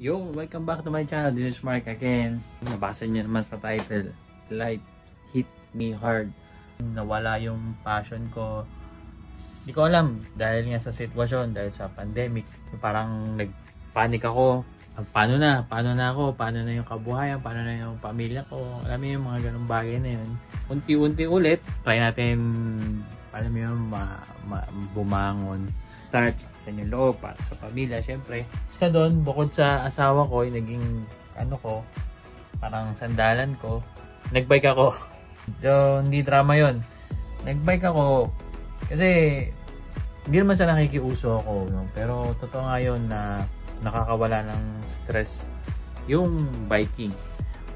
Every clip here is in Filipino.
Yo, welcome back to my channel. This is Mark again. Nabasa niyo naman sa title. Life hit me hard. Nawala yung passion ko. Hindi ko alam. Dahil nga sa sitwasyon, dahil sa pandemic. Parang nagpanik ako. Paano na? Paano na ako? Paano na yung kabuhayan? Paano na yung pamilya ko? Alam mo yung mga ganong bagay na yun. Unti-unti ulit, try natin, alam mo yun, ma, ma, bumangon. Start sa inyong loob sa pamilya, syempre. Sa doon, bukod sa asawa ko, naging, ano ko, parang sandalan ko, nagbike ako. So, hindi drama yon Nagbike ako, kasi, hindi naman sa nakikiuso ako, no? pero totoo nga yun na nakakawala ng stress yung biking.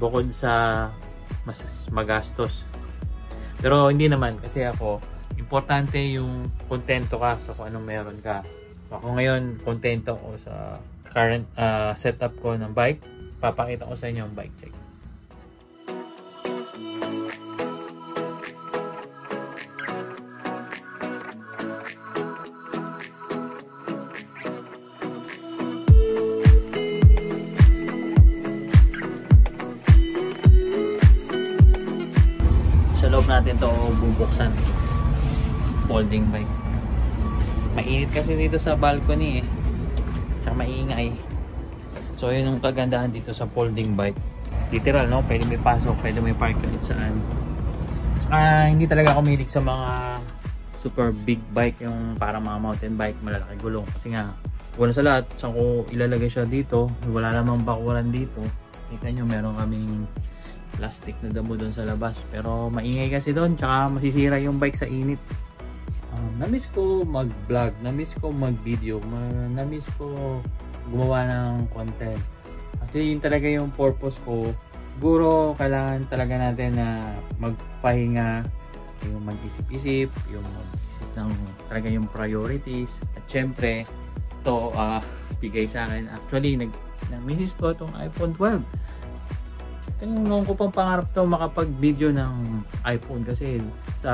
Bukod sa mas magastos. Pero hindi naman kasi ako, importante yung kontento ka sa kung anong meron ka. Ako ngayon, kontento ko sa current uh, setup ko ng bike. Papakita ko sa inyo yung bike check. Folding bike. Mainit kasi dito sa balcony eh. Tsaka maingay. So yun yung kagandahan dito sa folding bike. Literal no, pwede may pasok, pwede may park kahit saan. Tsaka hindi talaga ako milig sa mga super big bike yung parang mga mountain bike, malalaki gulong. Kasi nga, wala sa lahat, saan ko ilalagay siya dito, wala namang bakuran dito. Kita nyo, meron kaming plastic na damo doon sa labas. Pero maingay kasi doon, tsaka masisira yung bike sa init. Um, namiss ko mag-vlog, namiss ko mag-video, ma- namiss ko gumawa ng content. Actually, yun talaga yung purpose ko. Siguro, kailangan talaga natin na magpahinga, yung mag-isip-isip, yung mag-isip ng talaga yung priorities. At syempre, to ah bigay sa akin. Actually, nag, namiss ko itong iPhone 12 Tinanong ko pang pangarap to makapag-video ng iPhone kasi sa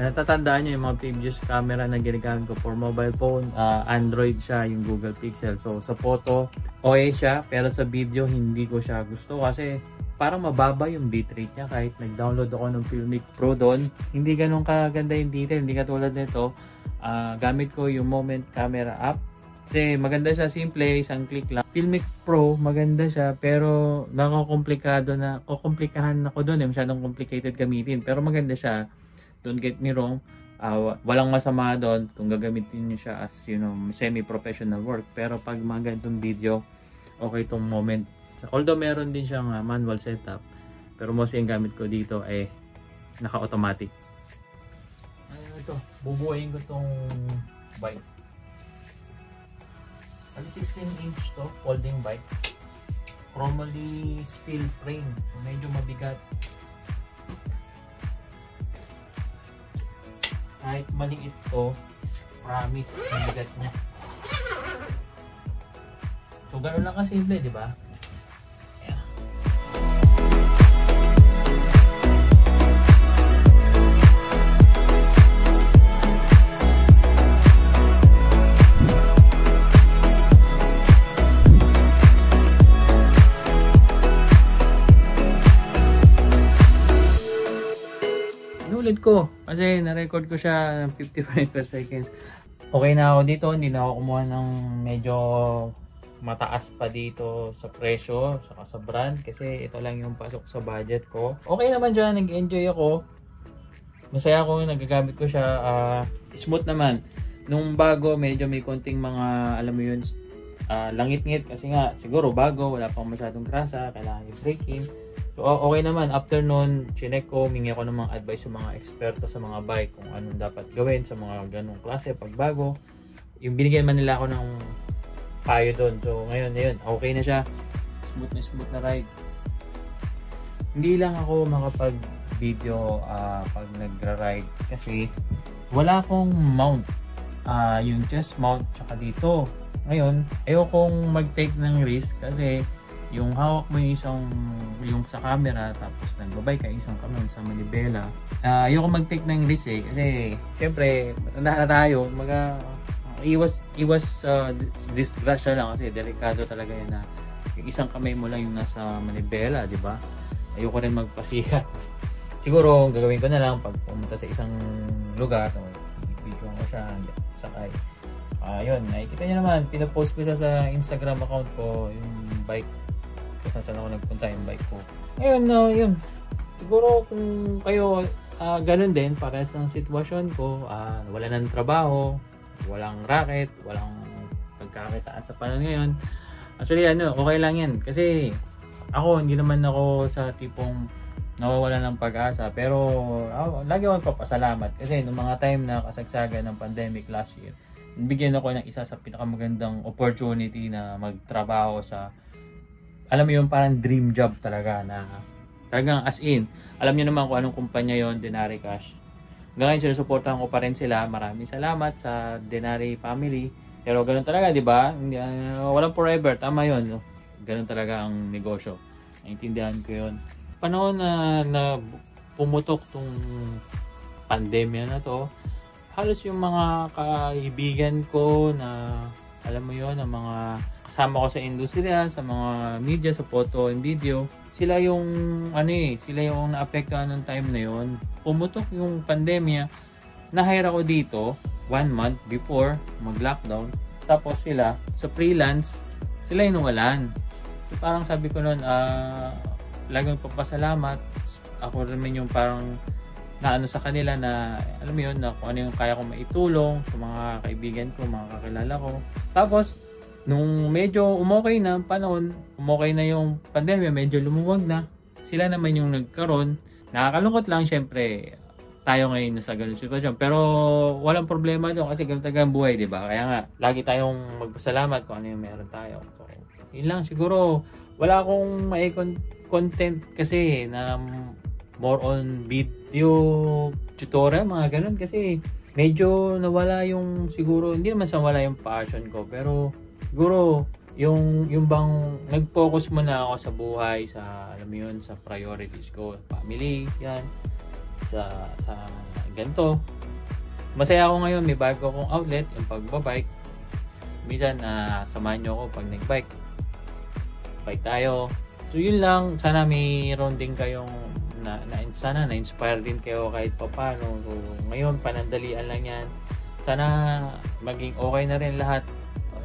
natatandaan nyo yung mga previous camera na ginagamit ko for mobile phone, ah, Android siya, yung Google Pixel. So sa photo, okay siya, pero sa video hindi ko siya gusto kasi parang mababa yung bitrate niya kahit nag-download ako ng Filmic Pro doon. Hindi ganun kaganda yung detail, hindi katulad nito. Ah, gamit ko yung Moment Camera app kasi maganda siya, simple, isang click lang. Filmic Pro, maganda siya, pero nakakomplikado na, kukomplikahan ako doon, eh, masyadong complicated gamitin. Pero maganda siya, don't get me wrong, ah, walang masama doon kung gagamitin niyo siya as, you know, semi-professional work. Pero pag mga ganitong video, okay itong moment. Although meron din siyang ah, manual setup, pero mostly yung gamit ko dito ay naka-automatic. Ano ito? Bubuhayin ko itong bike. Ano 16 inch to, folding bike. Chromoly steel frame. So medyo mabigat. Kahit maliit to, promise, mabigat niya. So ganun lang kasimple, di ba? Ko kasi na-record ko siya ng 55 per seconds. Okay na ako dito, hindi na ako kumuha ng medyo mataas pa dito sa presyo saka sa brand kasi ito lang yung pasok sa budget ko. Okay naman dyan, nag-enjoy ako. Masaya ako, nagagamit ko siya. ah, smooth naman. Nung bago, medyo may konting mga, alam mo yun, ah, langit-ngit kasi nga siguro bago, wala pang masyadong grasa, kailangan i-braking. So okay naman, after nun, chinek ko, mingi ako ng mga advice sa mga eksperto sa mga bike kung anong dapat gawin sa mga ganong klase pag bago. Yung binigyan man nila ako ng payo doon. So ngayon, ayun, okay na siya. Smooth na smooth na ride. Hindi lang ako makapag video ah, pag nagra-ride kasi wala akong mount. Ah, yung chest mount tsaka dito. Ngayon, ayokong mag-take ng risk kasi yung hawak mo yung isang yung sa camera tapos nagbabay ka isang kamay sa manibela uh, ayoko mag-take ng risk eh kasi syempre matanda na tayo mga iwas iwas uh, disgrasya lang kasi delikado talaga yan na yung isang kamay mo lang yung nasa manibela, di ba? Ayoko rin magpasikat. Siguro, gagawin ko na lang pag pumunta sa isang lugar, video ko siya, sakay. Ah, yun, nakikita niyo naman, pinapost ko siya sa Instagram account ko, yung bike. Kung saan ako nagpunta yung bike ko. Ngayon, no, yun. Siguro kung kayo uh, ganun din, para sa sitwasyon ko, uh, wala nang trabaho, walang racket, walang pagkakitaan sa panahon ngayon. Actually, ano, okay lang yan. Kasi ako, hindi naman ako sa tipong nawawala ng pag-asa. Pero oh, lagi ako papasalamat kasi noong mga time na kasagsagan ng pandemic last year, bigyan ako ng isa sa pinakamagandang opportunity na magtrabaho sa alam mo yung parang dream job talaga na talagang as in alam niyo naman kung anong kumpanya yon Denari Cash. Hanggang ngayon sinusuportahan ko pa rin sila. Maraming salamat sa Denari family. Pero ganun talaga di ba? Uh, walang forever. Tama yon ganun talaga ang negosyo. Naintindihan ko yon panahon na, na pumutok tong pandemya na to, halos yung mga kaibigan ko na alam mo yon ang mga kasama ko sa industriya, sa mga media, sa photo and video, sila yung ano eh, sila yung naapektuhan ng time na yon. Pumutok yung pandemya, na-hire ako dito one month before mag-lockdown. Tapos sila, sa freelance, sila yung nawalan. So, parang sabi ko noon, ah, uh, laging papasalamat. Ako rin yung parang na ano sa kanila na alam mo yun na kung ano yung kaya kong maitulong sa mga kaibigan ko, mga kakilala ko. Tapos nung medyo umokay na panahon, umokay na yung pandemya, medyo lumuwag na. Sila naman yung nagkaroon. Nakakalungkot lang syempre tayo ngayon sa ganung sitwasyon. Pero walang problema doon kasi ganun talaga buhay, di ba? Kaya nga, lagi tayong magpasalamat kung ano yung meron tayo. So, yun lang siguro, wala akong maikon content kasi na more on video tutorial, mga ganun. Kasi medyo nawala yung siguro, hindi naman sa wala yung passion ko. Pero siguro yung yung bang nag-focus muna ako sa buhay, sa alam mo yun, sa priorities ko, family, yan, sa sa ganto. Masaya ako ngayon, may bago akong outlet, yung pagbabike. Minsan, uh, samahan nyo ako pag nag-bike. Bike tayo, So yun lang, sana mayroon din kayong na, na sana na-inspire din kayo kahit paano. So, ngayon panandalian lang yan. Sana maging okay na rin lahat.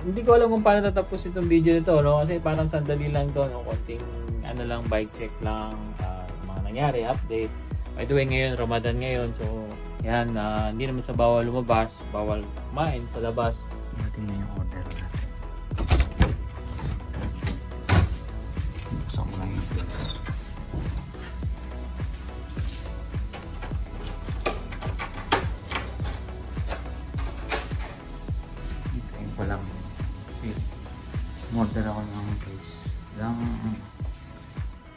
Hindi ko alam kung paano tatapos itong video nito, no? Kasi parang sandali lang to, no? Konting ano lang, bike check lang, uh, mga nangyari, update. By the way, ngayon, Ramadan ngayon, so yan, uh, hindi naman sa bawal lumabas, bawal kumain sa labas. Natin na yung order natin. Order ako ng case ng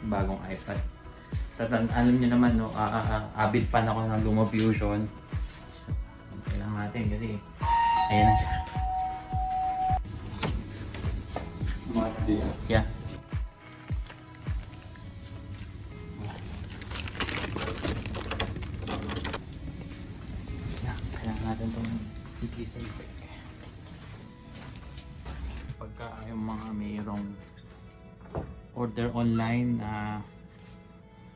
bagong iPad. Tatan alam niyo naman no, uh, uh, abit pa ako ng Luma Fusion. Kailangan natin kasi ayan na siya. Yeah. Yeah, kailangan natin itong i-design yung mga mayroong order online na uh,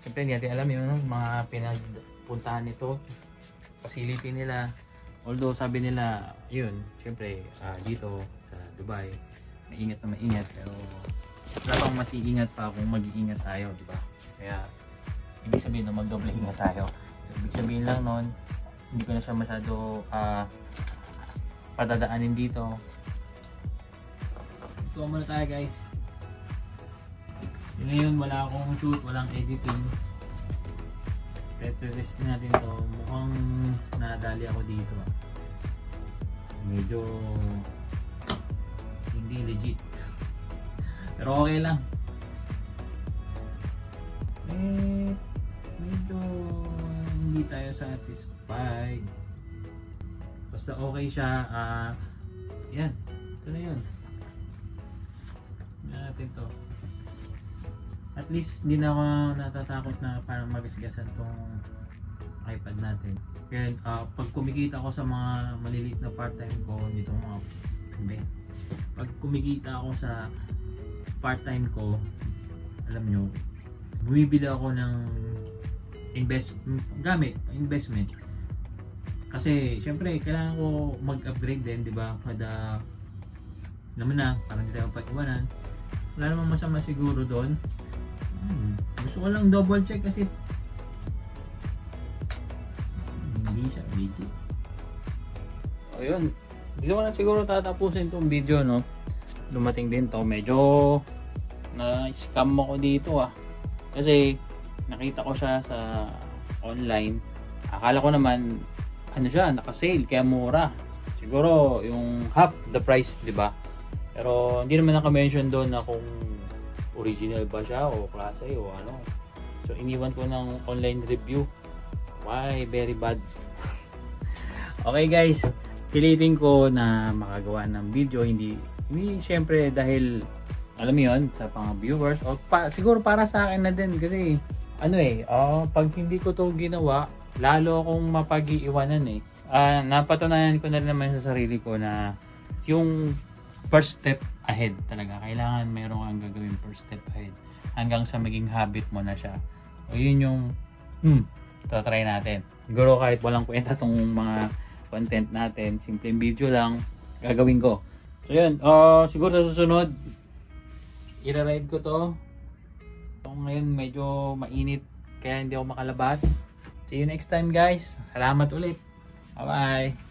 siyempre hindi natin alam yung mga pinagpuntahan nito facility nila. Although sabi nila yun siyempre uh, dito sa Dubai maingat na maingat pero wala pang mas iingat pa kung mag-iingat tayo di ba? Kaya ibig sabihin na magdoble ingat tayo. So ibig sabihin lang nun hindi ko na siya masyado uh, padadaanin dito Tuwa muna tayo guys. So, ngayon wala akong shoot, walang editing. Retro-rest natin to. Mukhang nadali ako dito. Medyo hindi legit. Pero okay lang. Eh, medyo hindi tayo satisfied. Basta okay siya. Uh, yan. Ito na yun natin to at least hindi na ako natatakot na parang magasgasan tong iPad natin kaya uh, pag kumikita ako sa mga maliliit na part time ko dito mga pag kumikita ako sa part-time ko, alam nyo, bumibili ako ng invest gamit, investment. Kasi, syempre, kailangan ko mag-upgrade din, di ba? Kada, naman na, parang hindi tayo pag-iwanan. Wala namang masama siguro doon. Hmm, gusto ko lang double check kasi hindi siya legit. Ayun. Dito ko na siguro tatapusin tong video, no? Dumating din to. Medyo na-scam ako dito, ah. Kasi nakita ko siya sa online. Akala ko naman ano siya, naka-sale kaya mura. Siguro yung half the price, 'di ba? Pero hindi naman naka-mention doon na kung original ba siya o klase o ano. So iniwan ko ng online review. Why very bad. okay guys, pilitin ko na makagawa ng video hindi hindi syempre dahil alam mo yun sa mga viewers o pa, siguro para sa akin na din kasi ano eh oh, pag hindi ko to ginawa lalo akong mapag-iiwanan eh uh, napatunayan ko na rin naman sa sarili ko na yung first step ahead talaga kailangan meron kang gagawin first step ahead hanggang sa maging habit mo na siya o yun yung hmm, tatry natin siguro kahit walang kwenta tong mga content natin simpleng video lang gagawin ko so yun uh, siguro sa susunod ira-ride ko to. So, ngayon medyo mainit kaya hindi ako makalabas. See you next time guys. Salamat ulit. Bye-bye.